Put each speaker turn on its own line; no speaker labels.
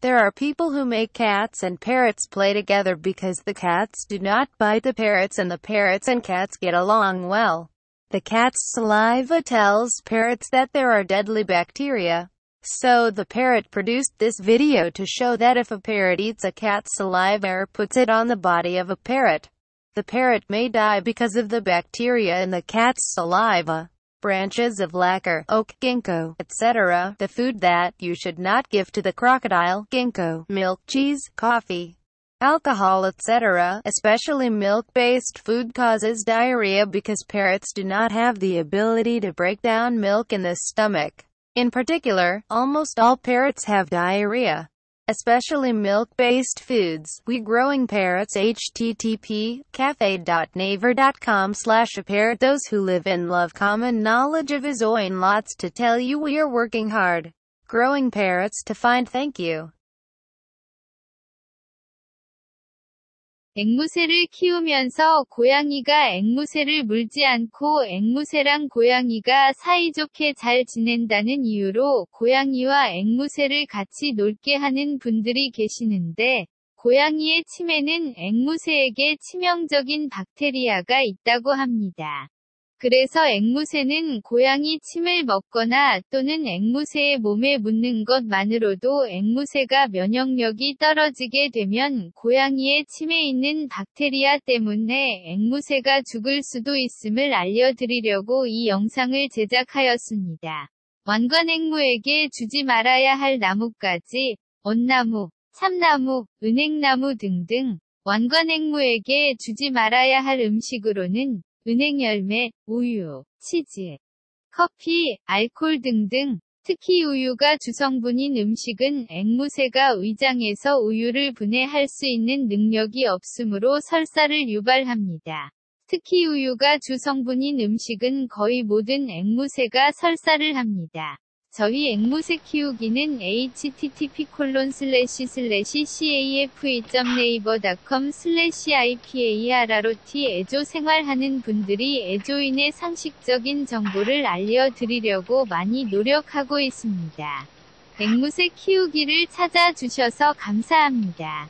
There are people who make cats and parrots play together because the cats do not bite the parrots and the parrots and cats get along well. The cat's saliva tells parrots that there are deadly bacteria. So the parrot produced this video to show that if a parrot eats a cat's saliva or puts it on the body of a parrot, the parrot may die because of the bacteria in the cat's saliva. Branches of lacquer, oak, ginkgo, etc. The food that you should not give to the crocodile, ginkgo, milk, cheese, coffee, alcohol, etc. Especially milk-based food causes diarrhea because parrots do not have the ability to break down milk in the stomach. In particular, almost all parrots have diarrhea. Especially milk-based foods. We growing parrots http cafe.naver.com slash a parrot Those who live in love common knowledge of his lots to tell you we are working hard. Growing parrots to find thank you.
앵무새를 키우면서 고양이가 앵무새를 물지 않고 앵무새랑 고양이가 사이좋게 잘 지낸다는 이유로 고양이와 앵무새를 같이 놀게 하는 분들이 계시는데, 고양이의 침에는 앵무새에게 치명적인 박테리아가 있다고 합니다. 그래서 앵무새는 고양이 침을 먹거나 또는 앵무새의 몸에 묻는 것만으로도 앵무새가 면역력이 떨어지게 되면 고양이의 침에 있는 박테리아 때문에 앵무새가 죽을 수도 있음을 알려드리려고 이 영상을 제작하였습니다. 완관앵무에게 주지 말아야 할 나뭇가지, 언나무, 참나무, 은행나무 등등 왕관앵무에게 주지 말아야 할 음식으로는 은행 열매, 우유, 치즈, 커피, 알콜 등등 특히 우유가 주성분인 음식은 앵무새가 위장에서 우유를 분해할 수 있는 능력이 없으므로 설사를 유발합니다. 특히 우유가 주성분인 음식은 거의 모든 앵무새가 설사를 합니다. 저희 앵무새 키우기는 http 콜론 슬래시 슬래시 cafe.naver.com 슬래시 iparrot 애조 생활하는 분들이 애조인의 상식적인 정보를 알려드리려고 많이 노력하고 있습니다. 앵무새 키우기를 찾아주셔서 감사합니다.